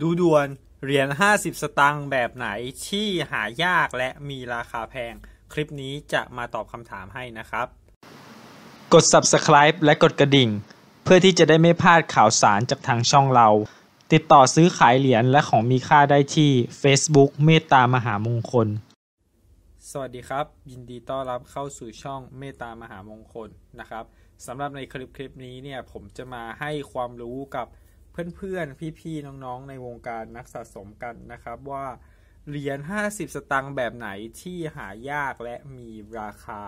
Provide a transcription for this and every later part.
ดูด่วนเหรียญ 50 สตางค์แบบไหนที่หายากและมีราคาแพง คลิปนี้จะมาตอบคำถามให้นะครับ กด subscribe และกดกระดิ่ง เพื่อที่จะได้ไม่พลาดข่าวสารจากทางช่องเรา ติดต่อซื้อขายเหรียญและของมีค่าได้ที่ Facebook เมตตามหามงคล สวัสดีครับ ยินดีต้อนรับเข้าสู่ช่องเมตตามหามงคลนะครับสำหรับในคลิปคลิปนี้เนี่ยผมจะมาให้ความรู้กับ เพื่อนๆ พี่ๆ น้องๆ ในวงการนักสะสมกันนะครับว่าเหรียญ 50 สตางค์แบบไหนที่หายากและมีราคา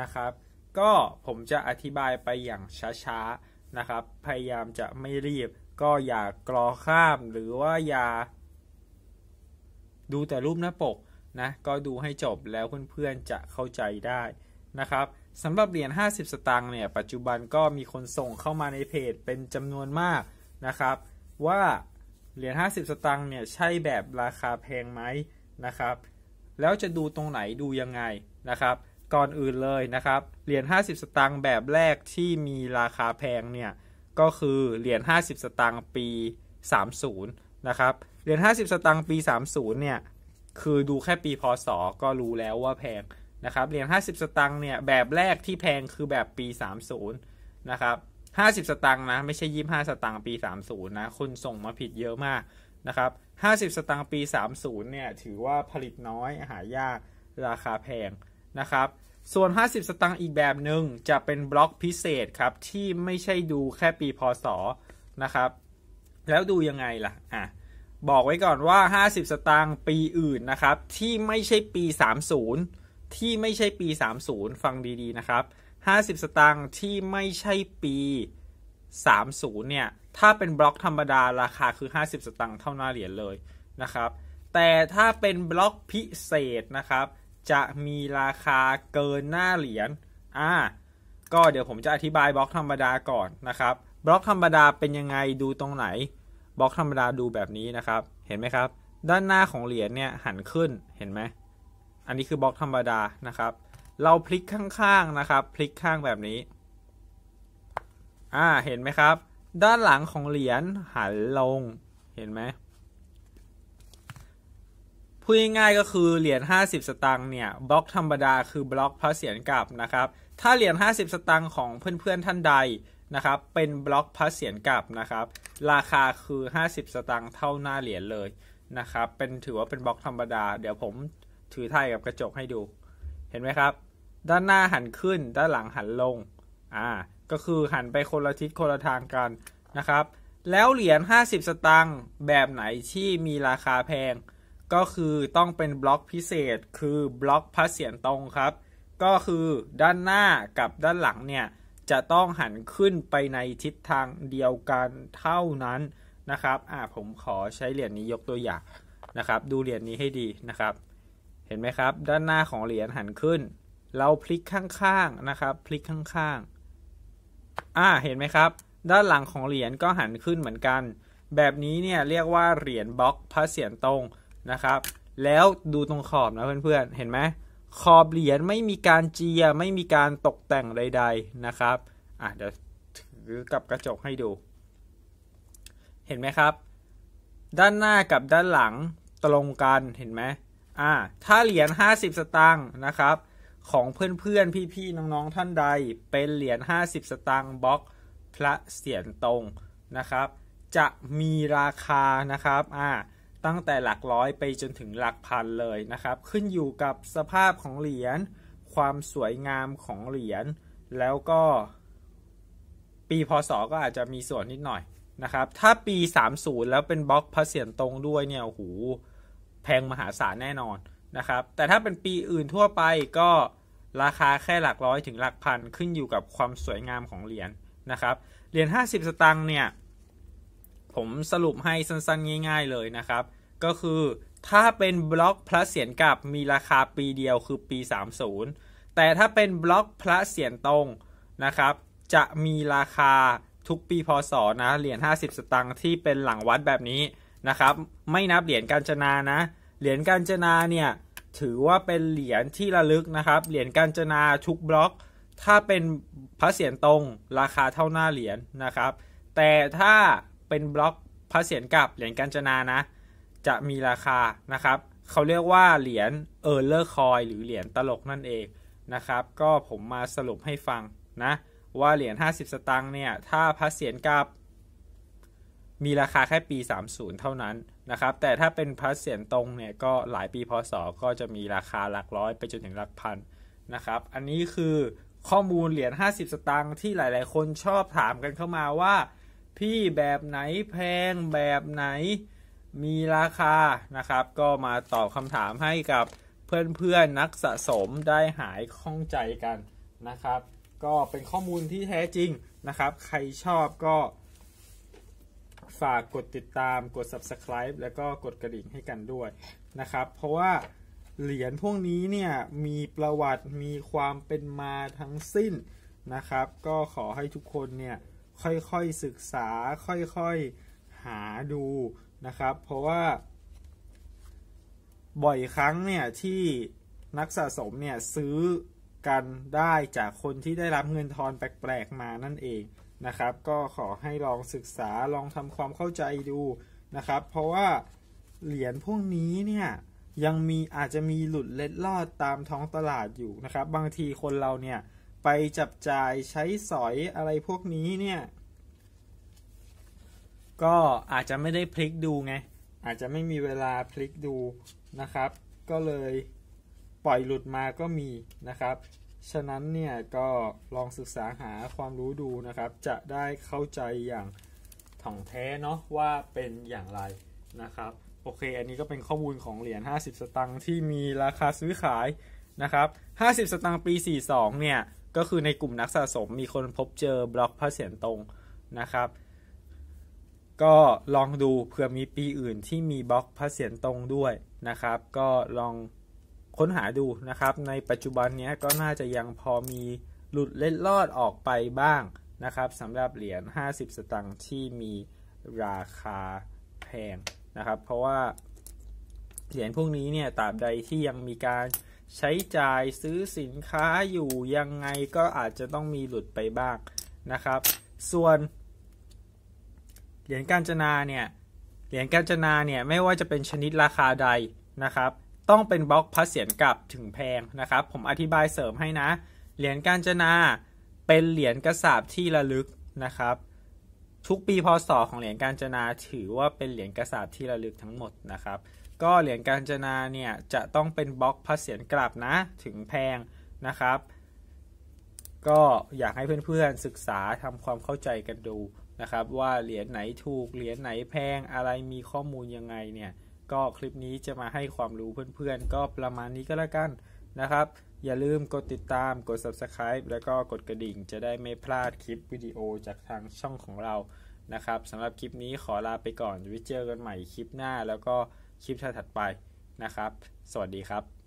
นะครับ ก็ผมจะอธิบายไปอย่างช้าๆนะครับ พยายามจะไม่รีบ ก็อย่ากรอข้ามหรือว่าอย่า ดูแต่รูปหน้าปกนะก็ดูให้จบแล้วเพื่อนๆ จะเข้าใจได้นะครับสำหรับเหรียญ 50 สตางค์เนี่ย ปัจจุบันก็มีคนส่งเข้ามาในเพจเป็นจำนวนมาก นะครับ ว่าเหรียญ50 สตางค์เนี่ยใช่แบบราคาแพงไหมนะครับ แล้วจะดูตรงไหนดูยังไงนะครับ ก่อนอื่นเลยนะครับเหรียญ50 สตางค์แบบแรกที่มีราคาแพงเนี่ยก็คือเหรียญ50 สตางค์ปี 30นะครับเหรียญ50 สตางค์ปี 30เนี่ยคือดูแค่ปีพศก็รู้แล้วว่าแพงนะครับเหรียญ50 สตางค์เนี่ยแบบแรกที่แพงคือแบบปี 30นะครับ ห้าสิบสตางค์นะ ไม่ใช่ยี่ห้าสตางค์ปีสามศูนย์นะคนส่งมาผิดเยอะมากนะครับห้าสิบสตางค์ปีสามศูนย์เนี่ยถือว่าผลิตน้อยหายากราคาแพงนะครับส่วน 50 สตางค์อีกแบบหนึ่งจะเป็นบล็อกพิเศษครับ ที่ไม่ใช่ดูแค่ปีพศนะครับ แล้วดูยังไงล่ะอะบอกไว้ก่อนว่า 50 สตางค์ปีอื่นนะครับ ที่ไม่ใช่ปี 30 ที่ไม่ใช่ปี 30 ฟังดีๆนะครับ 50 สตางค์ที่ไม่ใช่ปี 30 เนี่ย ถ้าเป็นบล็อกธรรมดาราคาคือ 50 สตางค์เท่าหน้าเหรียญเลยนะครับ แต่ถ้าเป็นบล็อกพิเศษนะครับ จะมีราคาเกินหน้าเหรียญ อ่า ก็เดี๋ยวผมจะอธิบายบล็อกธรรมดาก่อนนะครับ บล็อกธรรมดาเป็นยังไงดูตรงไหน บล็อกธรรมดาดูแบบนี้นะครับ เห็นไหมครับ ด้านหน้าของเหรียญเนี่ยหันขึ้น เห็นไหม อันนี้คือบล็อกธรรมดานะครับ เราพลิกข้างๆนะครับ พลิกข้างแบบนี้ อ่าเห็นไหมครับ ด้านหลังของเหรียญหันลงเห็นไหมพูดง่ายๆก็คือเหรียญ50 สตางค์เนี่ยบล็อกธรรมดาคือบล็อกพระเสียรกลับนะครับ ถ้าเหรียญ50 สตางค์ของเพื่อนๆท่านใดนะครับเป็นบล็อกพระเสียรกลับนะครับ ราคาคือ 50 สตางค์เท่าหน้าเหรียญเลยนะครับ เป็นถือว่าเป็นบล็อกธรรมดา เดี๋ยวผมถือถ่ายกับกระจกให้ดู เห็นไหมครับ ด้านหน้าหันขึ้น ด้านหลังหันลง อ่า ก็คือหันไปคนละทิศคนละทางกันนะครับ แล้วเหรียญ 50 สตางค์แบบไหนที่มีราคาแพง ก็คือต้องเป็นบล็อกพิเศษ คือบล็อกพัดเสียนตรงครับ ก็คือด้านหน้ากับด้านหลังเนี่ยจะต้องหันขึ้นไปในทิศทางเดียวกันเท่านั้นนะครับ อ่าผมขอใช้เหรียญนี้ยกตัวอย่างนะครับ ดูเหรียญนี้ให้ดีนะครับ เห็นไหมครับ ด้านหน้าของเหรียญหันขึ้น เราพลิกข้างๆนะครับ พลิกข้างๆ อ่าเห็นไหมครับ ด้านหลังของเหรียญก็หันขึ้นเหมือนกัน แบบนี้เนี่ยเรียกว่าเหรียญบล็อกพระเสียรตรงนะครับ แล้วดูตรงขอบนะเพื่อนๆ เห็นไหมขอบเหรียญไม่มีการเจียไม่มีการตกแต่งใด ๆนะครับอะเดี๋ยวถือกับกระจกให้ดู เห็นไหมครับ ด้านหน้ากับด้านหลังตรงกันเห็นไหมอ่าถ้าเหรียญ50 สตางค์นะครับ ของเพื่อนๆ พี่ๆ น้องๆ ท่านใด เป็นเหรียญ 50 สตางค์บล็อกพระเสียรตรงนะครับ จะมีราคานะครับอ่าตั้งแต่หลักร้อยไปจนถึงหลักพันเลยนะครับ ขึ้นอยู่กับสภาพของเหรียญ ความสวยงามของเหรียญ แล้วก็ปีพศก็อาจจะมีส่วนนิดหน่อยนะครับ ถ้าปี 30 แล้วเป็นบล็อกพระเสียรตรงด้วยเนี่ยโอ้โหแพงมหาศาลแน่นอนนะครับ แต่ถ้าเป็นปีอื่นทั่วไปก็ ราคาแค่หลักร้อยถึงหลักพันขึ้นอยู่กับความสวยงามของเหรียญนนะครับ เหรียญ50 สตางค์เนี่ย ผมสรุปให้สั้นๆง่าย ๆเลยนะครับ ก็คือถ้าเป็นบล็อกพระเสียรกับมีราคาปีเดียวคือปี 30 แต่ถ้าเป็นบล็อกพระเสียรตรงนะครับ จะมีราคาทุกปีพศนะเหรียญ50 สตางค์ที่เป็นหลังวัดแบบนี้นะครับ ไม่นับเหรียญกาญจนานะ เหรียญกาญจนาเนี่ย ถือว่าเป็นเหรียญที่ระลึกนะครับ เหรียญกาญจนาทุกบล็อก ถ้าเป็นพระเศียรตรงราคาเท่าหน้าเหรียญนะครับ แต่ถ้าเป็นบล็อกพระเศียรกับเหรียญกาญจนานะ จะมีราคานะครับเขาเรียกว่าเหรียญเออร์เลอร์คอยหรือเหรียญตลกนั่นเองนะครับ ก็ผมมาสรุปให้ฟังนะ ว่าเหรียญ50 สตางค์เนี่ย ถ้าพระเศียรกับ มีราคาแค่ปี 30 เท่านั้น นะครับ แต่ถ้าเป็นพระเศียรตรงเนี่ยก็หลายปีพศก็จะมีราคาหลักร้อยไปจนถึงหลักพันนะครับ อันนี้คือข้อมูลเหรียญ50 สตางค์ที่หลาย ๆ คนชอบถามกันเข้ามาว่า พี่แบบไหนแพงแบบไหนมีราคานะครับ ก็มาตอบคำถามให้กับเพื่อน ๆ นักสะสมได้หายข้องใจกันนะครับ ก็เป็นข้อมูลที่แท้จริงนะครับ ใครชอบก็ ฝากกดติดตามกด subscribe แล้วก็กดกระดิ่งให้กันด้วยนะครับ เพราะว่าเหรียญพวกนี้เนี่ยมีประวัติมีความเป็นมาทั้งสิ้นนะครับ ก็ขอให้ทุกคนเนี่ยค่อยๆศึกษาค่อยๆหาดูนะครับ เพราะว่าบ่อยครั้งเนี่ยที่นักสะสมเนี่ยซื้อกันได้จากคนที่ได้รับเงินทอนแปลกๆมานั่นเอง นะครับ ก็ขอให้ลองศึกษาลองทำความเข้าใจดูนะครับ เพราะว่าเหรียญพวกนี้เนี่ยยังมีอาจจะมีหลุดเล็ดลอดตามท้องตลาดอยู่นะครับ บางทีคนเราเนี่ยไปจับจ่ายใช้สอยอะไรพวกนี้เนี่ยก็อาจจะไม่ได้พลิกดูไง อาจจะไม่มีเวลาพลิกดูนะครับ ก็เลยปล่อยหลุดมาก็มีนะครับ ฉะนั้นเนี่ยก็ลองศึกษาหาความรู้ดูนะครับ จะได้เข้าใจอย่างถ่องแท้เนาะว่าเป็นอย่างไรนะครับ โอเค อันนี้ก็เป็นข้อมูลของเหรียญ 50 สตางค์ที่มีราคาซื้อขายนะครับ 50 สตางค์ปี 42 เนี่ย ก็คือในกลุ่มนักสะสมมีคนพบเจอบล็อกพระเศียรตรงนะครับ ก็ลองดูเผื่อมีปีอื่นที่มีบล็อกพระเศียรตรงด้วยนะครับ ก็ลอง ค้นหาดูนะครับ ในปัจจุบันนี้ก็น่าจะยังพอมีหลุดเล็ดลอดออกไปบ้างนะครับสำหรับเหรียญ 50 สตางค์ที่มีราคาแพงนะครับ เพราะว่าเหรียญพวกนี้เนี่ยตราบใดที่ยังมีการใช้จ่ายซื้อสินค้าอยู่ยังไงก็อาจจะต้องมีหลุดไปบ้างนะครับ ส่วน เหรียญกาญจนาเนี่ยเหรียญกาญจนาเนี่ยไม่ว่าจะเป็นชนิดราคาใดนะครับ ต้องเป็นบล็อกพระเศียรกับถึงแพงนะครับ ผมอธิบายเสริมให้นะ เหรียญกาญจนาเป็นเหรียญกระสาบที่ระลึกนะครับ ทุกปีพศของเหรียญกาญจนาถือว่าเป็นเหรียญกระสาบที่ระลึกทั้งหมดนะครับ ก็เหรียญกาญจนาเนี่ยจะต้องเป็นบล็อกพระเศียรกลับนะถึงแพงนะครับ ก็อยากให้เพื่อนๆศึกษาทำความเข้าใจกันดูนะครับ ว่าเหรียญไหนถูกเหรียญไหนแพงอะไรมีข้อมูลยังไงเนี่ย ก็คลิปนี้จะมาให้ความรู้เพื่อนๆ ก็ประมาณนี้ก็แล้วกันนะครับ อย่าลืมกดติดตามกด subscribe แล้วก็กดกระดิ่งจะได้ไม่พลาดคลิปวิดีโอจากทางช่องของเรานะครับสำหรับคลิปนี้ขอลาไปก่อนไว้เจอกันใหม่คลิปหน้าแล้วก็คลิปถัดไปนะครับ สวัสดีครับ